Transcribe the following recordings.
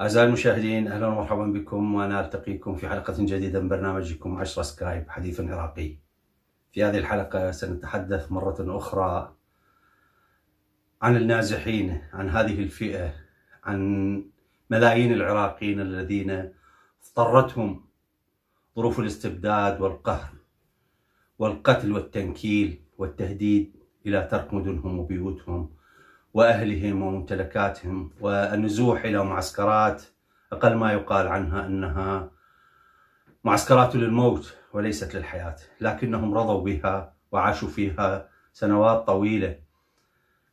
أعزائي المشاهدين أهلا ومرحبا بكم وأنا ألتقيكم في حلقة جديدة من برنامجكم 10 سكايب حديث عراقي. في هذه الحلقة سنتحدث مرة أخرى عن النازحين عن هذه الفئة عن ملايين العراقيين الذين اضطرتهم ظروف الاستبداد والقهر والقتل والتنكيل والتهديد إلى ترك مدنهم وبيوتهم. وأهلهم وممتلكاتهم والنزوح إلى معسكرات أقل ما يقال عنها أنها معسكرات للموت وليست للحياة، لكنهم رضوا بها وعاشوا فيها سنوات طويلة.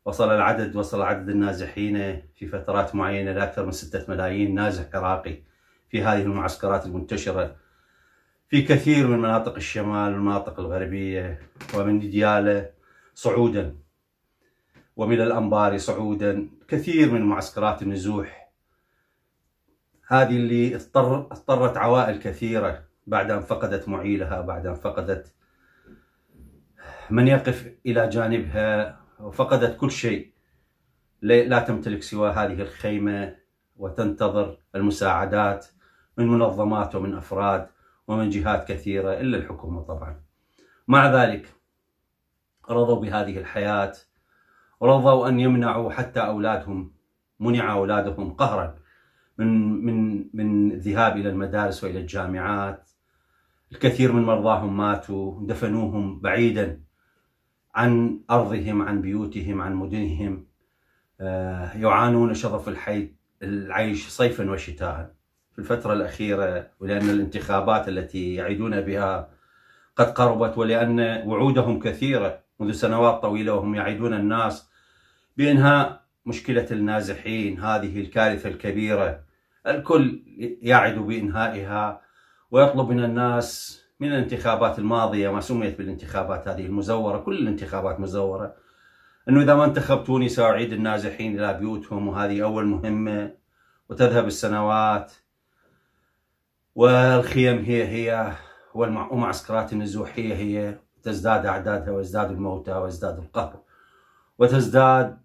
وصل العدد وصل عدد النازحين في فترات معينة لأكثر من ستة ملايين نازح عراقي في هذه المعسكرات المنتشرة في كثير من مناطق الشمال والمناطق الغربية ومن ديالة صعودا ومن الأنبار صعودا كثير من معسكرات النزوح. هذه اللي اضطر اضطرت عوائل كثيرة بعد أن فقدت معيلها بعد أن فقدت من يقف إلى جانبها وفقدت كل شيء. لا تمتلك سوى هذه الخيمة وتنتظر المساعدات من منظمات ومن أفراد ومن جهات كثيرة إلا الحكومة طبعا. مع ذلك رضوا بهذه الحياة ورضوا أن يمنعوا حتى أولادهم منع أولادهم قهرا من من من الذهاب إلى المدارس وإلى الجامعات. الكثير من مرضاهم ماتوا دفنوهم بعيدا عن أرضهم عن بيوتهم عن مدنهم. آه، يعانون شظف الحي العيش صيفا وشتاء. في الفترة الأخيرة ولأن الانتخابات التي يعيدون بها قد قربت ولأن وعودهم كثيرة. منذ سنوات طويلة وهم يعيدون الناس بإنهاء مشكلة النازحين هذه الكارثة الكبيرة. الكل يعد بإنهائها ويطلب من الناس من الانتخابات الماضية ما سميت بالانتخابات هذه المزورة كل الانتخابات مزورة أنه إذا ما انتخبتوني سأعيد النازحين إلى بيوتهم وهذه أول مهمة وتذهب السنوات والخيم هي هي ومعسكرات النزوح هي هي تزداد أعدادها ويزداد الموتى ويزداد القهر وتزداد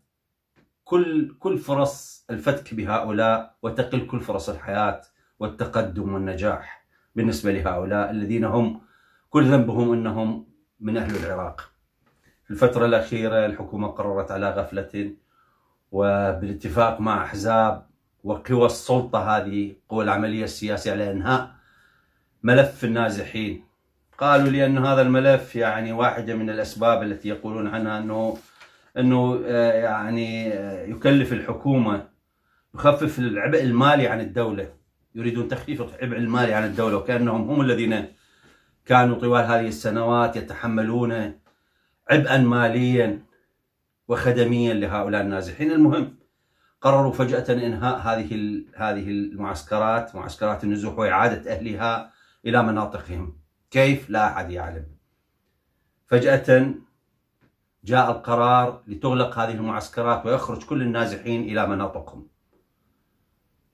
كل كل فرص الفتك بهؤلاء وتقل كل فرص الحياة والتقدم والنجاح بالنسبة لهؤلاء الذين هم كل ذنبهم أنهم من أهل العراق. في الفترة الأخيرة الحكومة قررت على غفلة وبالاتفاق مع أحزاب وقوى السلطة هذه قوى العملية السياسية على أنهاء ملف النازحين. قالوا لي أن هذا الملف يعني واحدة من الأسباب التي يقولون عنها أنه إنه آه، يعني آه، يكلف الحكومة يخفف العبء المالي عن الدولة. يريدون تخفيف العبء المالي عن الدولة وكأنهم هم الذين كانوا طوال هذه السنوات يتحملون عبئا ماليا وخدميا لهؤلاء النازحين. المهم قرروا فجأة إنهاء هذه هذه المعسكرات معسكرات النزوح وإعادة أهلها إلى مناطقهم. كيف؟ لا أحد يعلم. فجأة جاء القرار لتغلق هذه المعسكرات ويخرج كل النازحين إلى مناطقهم.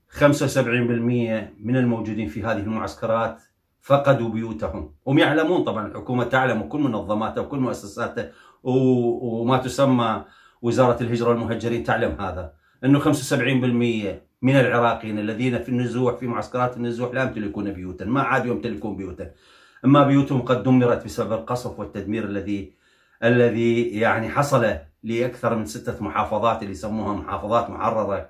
75% من الموجودين في هذه المعسكرات فقدوا بيوتهم. هم يعلمون طبعا الحكومة تعلم وكل منظماتها وكل مؤسساتها وما تسمى وزارة الهجرة والمهجرين تعلم هذا. أنه 75% من العراقيين الذين في النزوح في معسكرات النزوح لا يمتلكون بيوتا ما عادوا يمتلكون بيوتا. أما بيوتهم قد دمرت بسبب القصف والتدمير الذي الذي يعني حصل لأكثر من ستة محافظات اللي يسموها محافظات محررة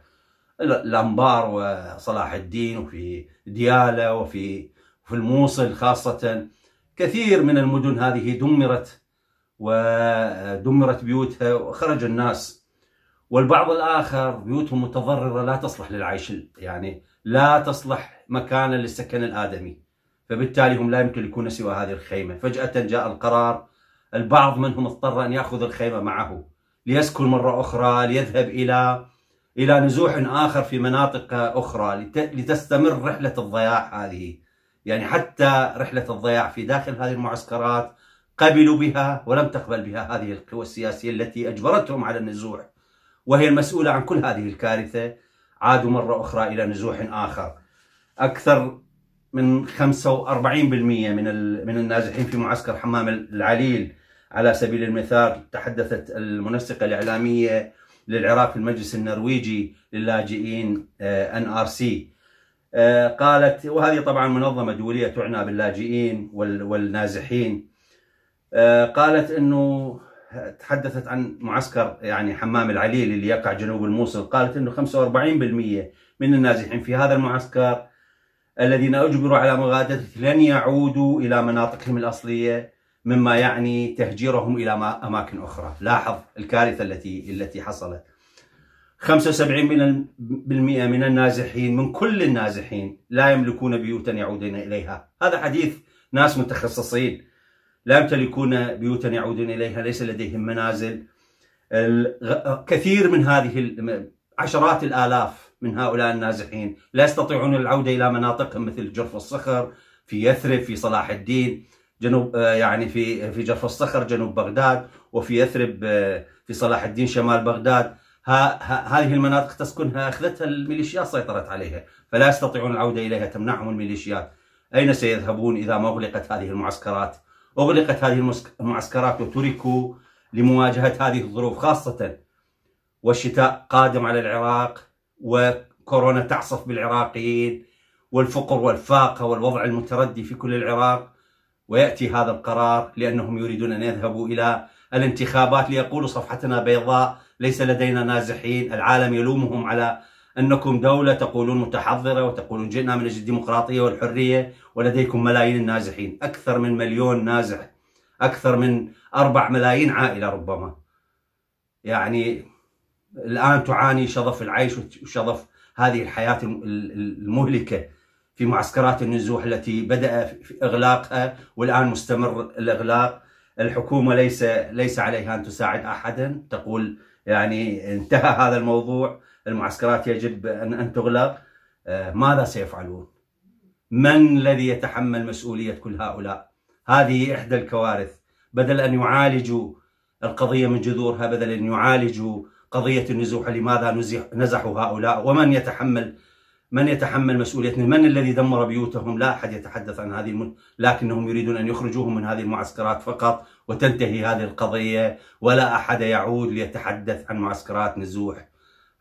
الأنبار وصلاح الدين وفي ديالى وفي في الموصل خاصة. كثير من المدن هذه دمرت ودمرت بيوتها وخرج الناس. والبعض الآخر بيوتهم متضررة لا تصلح للعيش يعني لا تصلح مكانا للسكن الآدمي. فبالتالي هم لا يمتلكون سوى هذه الخيمة. فجأة جاء القرار البعض منهم اضطر أن يأخذ الخيمة معه ليسكن مرة أخرى ليذهب إلى إلى نزوح آخر في مناطق أخرى لتستمر رحلة الضياع هذه. يعني حتى رحلة الضياع في داخل هذه المعسكرات قبلوا بها ولم تقبل بها هذه القوى السياسية التي أجبرتهم على النزوح وهي المسؤولة عن كل هذه الكارثة. عادوا مرة أخرى إلى نزوح آخر. أكثر من 45% من من النازحين في معسكر حمام العليل على سبيل المثال تحدثت المنسقة الإعلامية للعراق في المجلس النرويجي للاجئين NRC قالت وهذه طبعا منظمة دولية تعنى باللاجئين والنازحين. آه، قالت إنه تحدثت عن معسكر يعني حمام العليل اللي يقع جنوب الموصل. قالت إنه 45% من النازحين في هذا المعسكر الذين أجبروا على مغادرته لن يعودوا إلى مناطقهم الأصلية. مما يعني تهجيرهم إلى أماكن أخرى، لاحظ الكارثة التي التي حصلت. 75% من النازحين من كل النازحين لا يملكون بيوتا يعودون إليها، هذا حديث ناس متخصصين لا يمتلكون بيوتا يعودون إليها، ليس لديهم منازل. كثير من هذه عشرات الآلاف من هؤلاء النازحين لا يستطيعون العودة إلى مناطقهم مثل جرف الصخر في يثرب في صلاح الدين جنوب آه، يعني في في جرف الصخر جنوب بغداد وفي يثرب آه، في صلاح الدين شمال بغداد. هذه المناطق تسكنها أخذتها الميليشيات سيطرت عليها فلا يستطيعون العودة إليها تمنعهم الميليشيات أين سيذهبون إذا ما أغلقت هذه المعسكرات؟ أغلقت هذه المعسكرات وتركوا لمواجهة هذه الظروف خاصة والشتاء قادم على العراق وكورونا تعصف بالعراقيين والفقر والفاقة والوضع المتردي في كل العراق. ويأتي هذا القرار لأنهم يريدون أن يذهبوا إلى الانتخابات ليقولوا صفحتنا بيضاء ليس لدينا نازحين العالم يلومهم على أنكم دولة تقولون متحضرة وتقولون جئنا من أجل الديمقراطية والحرية ولديكم ملايين النازحين أكثر من مليون نازح أكثر من أربع ملايين عائلة ربما. يعني الآن تعاني شظف العيش وشظف هذه الحياة المهلكة. في معسكرات النزوح التي بدأ إغلاقها والآن مستمر الإغلاق. الحكومة ليس ليس عليها أن تساعد أحدا. تقول يعني انتهى هذا الموضوع. المعسكرات يجب أن, أن تغلق. آه، ماذا سيفعلون؟ من الذي يتحمل مسؤولية كل هؤلاء؟ هذه إحدى الكوارث. بدل أن يعالجوا القضية من جذورها بدل أن يعالجوا قضية النزوح لماذا نزحوا هؤلاء؟ ومن يتحمل من يتحمل مسؤوليتنا من الذي دمر بيوتهم؟ لا أحد يتحدث عن هذه المن... لكنهم يريدون أن يخرجوهم من هذه المعسكرات فقط وتنتهي هذه القضية ولا أحد يعود ليتحدث عن معسكرات نزوح.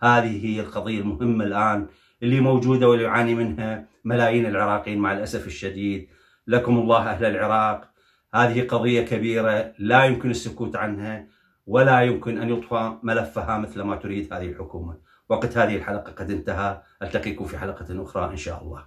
هذه هي القضية المهمة الآن اللي موجودة واللي يعاني منها ملايين العراقيين مع الأسف الشديد. لكم الله أهل العراق هذه قضية كبيرة لا يمكن السكوت عنها ولا يمكن أن يطفى ملفها مثل ما تريد هذه الحكومة. وقت هذه الحلقة قد انتهى. ألتقيكم في حلقة أخرى إن شاء الله.